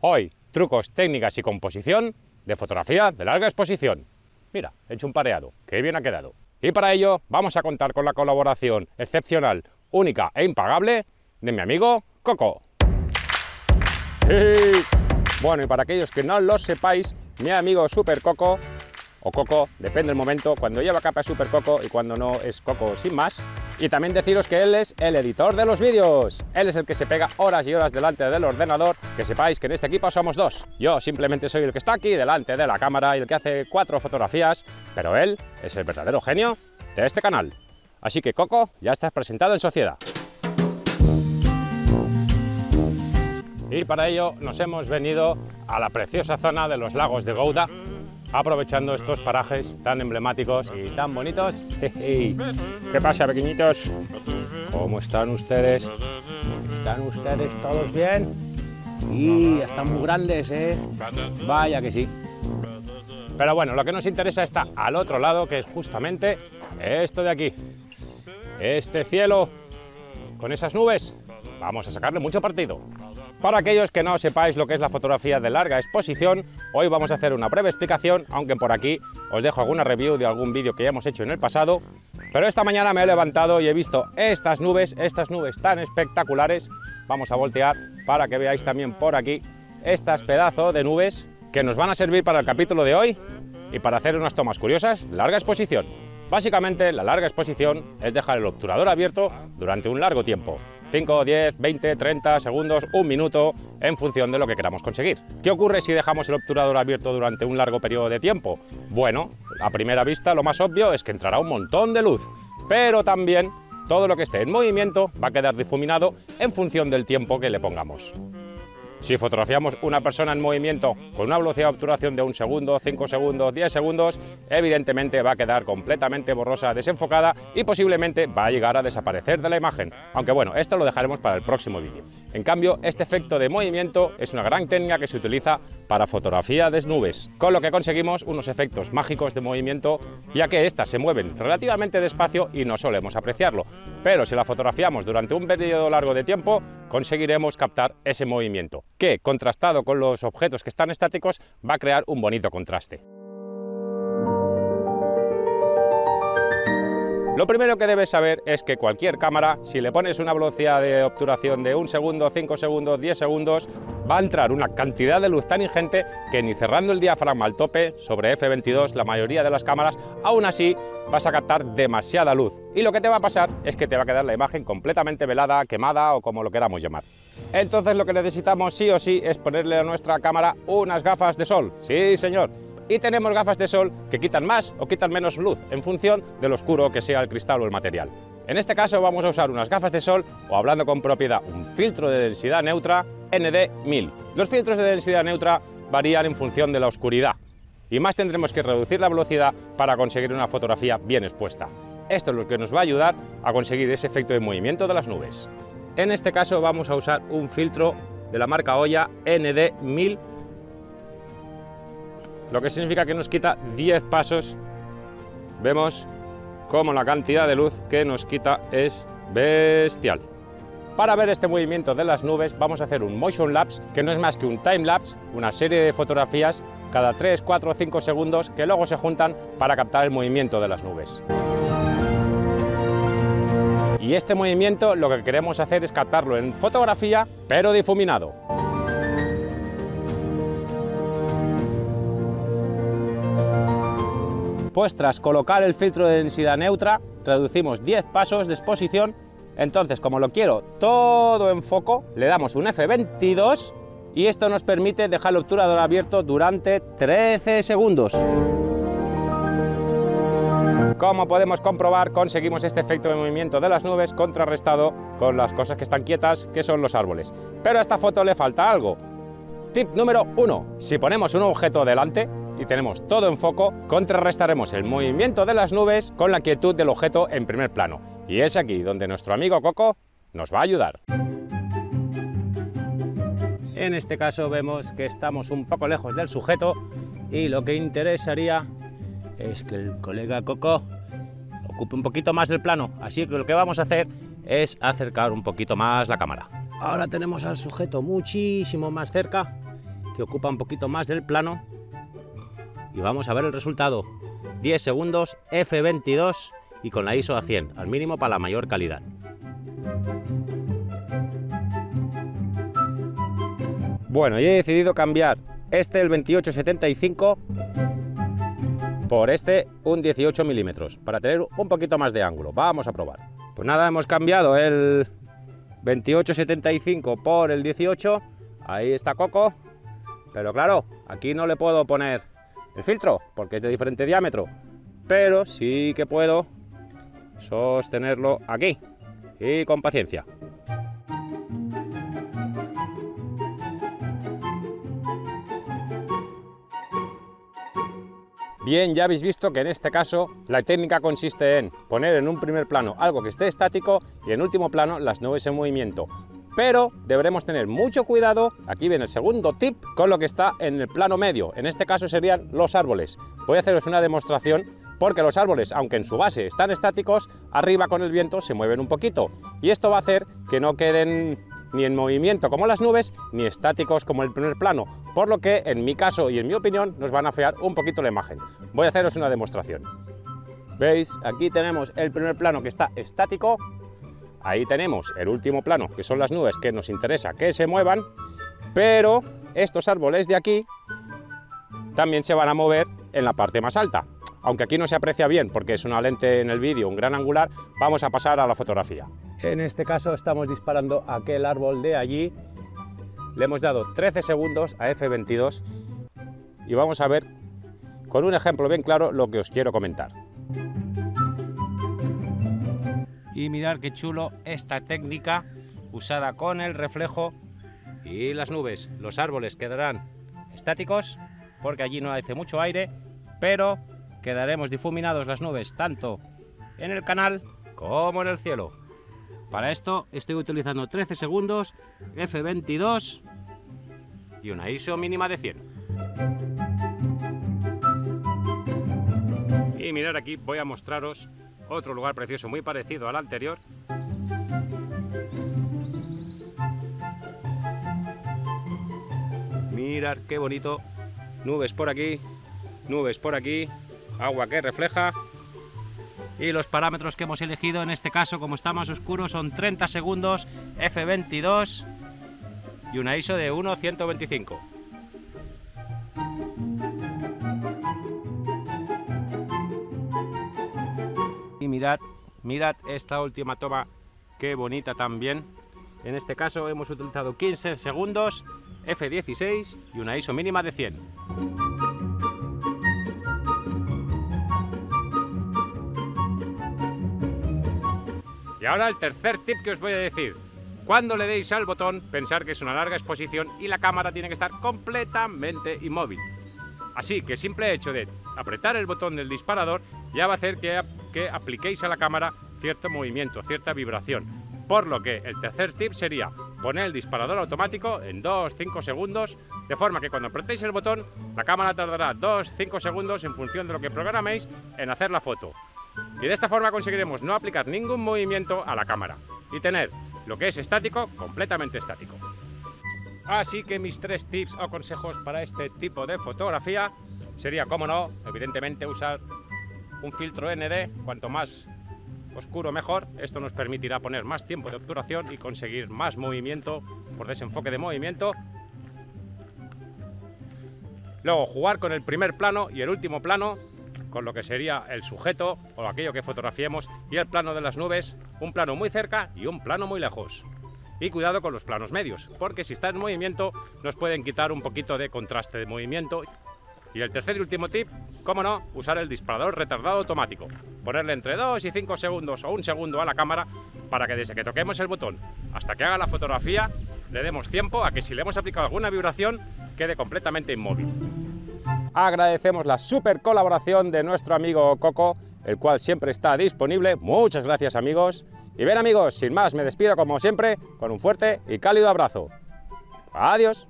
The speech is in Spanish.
Hoy, trucos, técnicas y composición de fotografía de larga exposición. Mira, he hecho un pareado, qué bien ha quedado. Y para ello vamos a contar con la colaboración excepcional, única e impagable de mi amigo Coco. Bueno, y para aquellos que no lo sepáis, mi amigo Super Coco o Coco, depende del momento, cuando lleva capa es Super Coco y cuando no es Coco sin más. Y también deciros que él es el editor de los vídeos. Él es el que se pega horas y horas delante del ordenador. Que sepáis que en este equipo somos dos. Yo simplemente soy el que está aquí delante de la cámara y el que hace cuatro fotografías, pero él es el verdadero genio de este canal. Así que Coco, ya estás presentado en sociedad. Y para ello nos hemos venido a la preciosa zona de los lagos de Gouda, aprovechando estos parajes tan emblemáticos y tan bonitos. ¿Qué pasa, pequeñitos? ¿Cómo están ustedes? ¿Están ustedes todos bien? Y están muy grandes, ¿eh? Vaya que sí. Pero bueno, lo que nos interesa está al otro lado, que es justamente esto de aquí. Este cielo con esas nubes. Vamos a sacarle mucho partido. Para aquellos que no sepáis lo que es la fotografía de larga exposición, hoy vamos a hacer una breve explicación, aunque por aquí os dejo alguna review de algún vídeo que ya hemos hecho en el pasado. Pero esta mañana me he levantado y he visto estas nubes, estas nubes tan espectaculares. Vamos a voltear para que veáis también por aquí estas pedazos de nubes que nos van a servir para el capítulo de hoy y para hacer unas tomas curiosas de larga exposición. Básicamente, la larga exposición es dejar el obturador abierto durante un largo tiempo, 5, 10, 20, 30 segundos, un minuto, en función de lo que queramos conseguir. ¿Qué ocurre si dejamos el obturador abierto durante un largo periodo de tiempo? Bueno, a primera vista lo más obvio es que entrará un montón de luz, pero también todo lo que esté en movimiento va a quedar difuminado en función del tiempo que le pongamos. Si fotografiamos una persona en movimiento con una velocidad de obturación de un segundo, 5 segundos, 10 segundos, evidentemente va a quedar completamente borrosa, desenfocada y posiblemente va a llegar a desaparecer de la imagen. Aunque bueno, esto lo dejaremos para el próximo vídeo. En cambio, este efecto de movimiento es una gran técnica que se utiliza para fotografía de nubes, con lo que conseguimos unos efectos mágicos de movimiento, ya que éstas se mueven relativamente despacio y no solemos apreciarlo. Pero si la fotografiamos durante un periodo largo de tiempo, conseguiremos captar ese movimiento que, contrastado con los objetos que están estáticos, va a crear un bonito contraste. Lo primero que debes saber es que cualquier cámara, si le pones una velocidad de obturación de un segundo, 5 segundos, 10 segundos, va a entrar una cantidad de luz tan ingente que ni cerrando el diafragma al tope sobre F22, la mayoría de las cámaras, aún así vas a captar demasiada luz. Y lo que te va a pasar es que te va a quedar la imagen completamente velada, quemada o como lo queramos llamar. Entonces lo que necesitamos sí o sí es ponerle a nuestra cámara unas gafas de sol. Sí, señor y tenemos gafas de sol que quitan más o quitan menos luz en función del oscuro que sea el cristal o el material. En este caso vamos a usar unas gafas de sol o hablando con propiedad un filtro de densidad neutra ND1000. Los filtros de densidad neutra varían en función de la oscuridad y más tendremos que reducir la velocidad para conseguir una fotografía bien expuesta. Esto es lo que nos va a ayudar a conseguir ese efecto de movimiento de las nubes. En este caso vamos a usar un filtro de la marca Oya ND1000 lo que significa que nos quita 10 pasos. Vemos cómo la cantidad de luz que nos quita es bestial. Para ver este movimiento de las nubes vamos a hacer un motion lapse, que no es más que un time lapse, una serie de fotografías cada 3, 4 o 5 segundos que luego se juntan para captar el movimiento de las nubes. Y este movimiento lo que queremos hacer es captarlo en fotografía, pero difuminado. Pues tras colocar el filtro de densidad neutra, reducimos 10 pasos de exposición. Entonces, como lo quiero todo en foco, le damos un F22 y esto nos permite dejar el obturador abierto durante 13 segundos. Como podemos comprobar, conseguimos este efecto de movimiento de las nubes contrarrestado con las cosas que están quietas, que son los árboles. Pero a esta foto le falta algo. Tip número 1. Si ponemos un objeto delante, y tenemos todo en foco, contrarrestaremos el movimiento de las nubes con la quietud del objeto en primer plano. Y es aquí donde nuestro amigo Coco nos va a ayudar. En este caso vemos que estamos un poco lejos del sujeto y lo que interesaría es que el colega Coco ocupe un poquito más el plano. Así que lo que vamos a hacer es acercar un poquito más la cámara. Ahora tenemos al sujeto muchísimo más cerca que ocupa un poquito más del plano. Y vamos a ver el resultado. 10 segundos, F22 y con la ISO a 100, al mínimo para la mayor calidad. Bueno, y he decidido cambiar este, el 2875, por este, un 18 milímetros, para tener un poquito más de ángulo. Vamos a probar. Pues nada, hemos cambiado el 2875 por el 18. Ahí está Coco. Pero claro, aquí no le puedo poner el filtro, porque es de diferente diámetro. Pero sí que puedo sostenerlo aquí. Y con paciencia. Bien, ya habéis visto que en este caso la técnica consiste en poner en un primer plano algo que esté estático y en último plano las nubes en movimiento. Pero deberemos tener mucho cuidado, aquí viene el segundo tip, con lo que está en el plano medio. En este caso serían los árboles. Voy a haceros una demostración porque los árboles, aunque en su base están estáticos, arriba con el viento se mueven un poquito. Y esto va a hacer que no queden ni en movimiento como las nubes, ni estáticos como el primer plano, por lo que en mi caso y en mi opinión nos van a fear un poquito la imagen. Voy a haceros una demostración. ¿Veis? Aquí tenemos el primer plano que está estático, ahí tenemos el último plano, que son las nubes que nos interesa que se muevan, pero estos árboles de aquí también se van a mover en la parte más alta. Aunque aquí no se aprecia bien porque es una lente en el vídeo, un gran angular, vamos a pasar a la fotografía. En este caso estamos disparando aquel árbol de allí. Le hemos dado 13 segundos a F22 y vamos a ver con un ejemplo bien claro lo que os quiero comentar. Y mirar qué chulo esta técnica usada con el reflejo y las nubes. Los árboles quedarán estáticos porque allí no hace mucho aire, pero quedaremos difuminados las nubes tanto en el canal como en el cielo. Para esto estoy utilizando 13 segundos, F22 y una ISO mínima de 100. Y mirar aquí voy a mostraros otro lugar precioso muy parecido al anterior. Mirar qué bonito. Nubes por aquí, nubes por aquí, agua que refleja y los parámetros que hemos elegido en este caso como está más oscuro son 30 segundos F22 y una ISO de 1.125 mirad mirad esta última toma qué bonita también en este caso hemos utilizado 15 segundos F16 y una ISO mínima de 100 Y ahora el tercer tip que os voy a decir. Cuando le deis al botón, pensar que es una larga exposición y la cámara tiene que estar completamente inmóvil. Así que simple hecho de apretar el botón del disparador ya va a hacer que, que apliquéis a la cámara cierto movimiento, cierta vibración. Por lo que el tercer tip sería poner el disparador automático en 2-5 segundos, de forma que cuando apretéis el botón, la cámara tardará 2-5 segundos en función de lo que programéis en hacer la foto. Y de esta forma conseguiremos no aplicar ningún movimiento a la cámara y tener lo que es estático completamente estático. Así que mis tres tips o consejos para este tipo de fotografía sería, como no, evidentemente usar un filtro ND, cuanto más oscuro mejor, esto nos permitirá poner más tiempo de obturación y conseguir más movimiento por desenfoque de movimiento. Luego jugar con el primer plano y el último plano con lo que sería el sujeto o aquello que fotografiemos y el plano de las nubes, un plano muy cerca y un plano muy lejos. Y cuidado con los planos medios, porque si está en movimiento nos pueden quitar un poquito de contraste de movimiento. Y el tercer y último tip, cómo no, usar el disparador retardado automático. Ponerle entre 2 y 5 segundos o un segundo a la cámara para que desde que toquemos el botón hasta que haga la fotografía le demos tiempo a que si le hemos aplicado alguna vibración quede completamente inmóvil. Agradecemos la super colaboración de nuestro amigo Coco, el cual siempre está disponible. Muchas gracias amigos. Y bien amigos, sin más me despido como siempre con un fuerte y cálido abrazo. Adiós.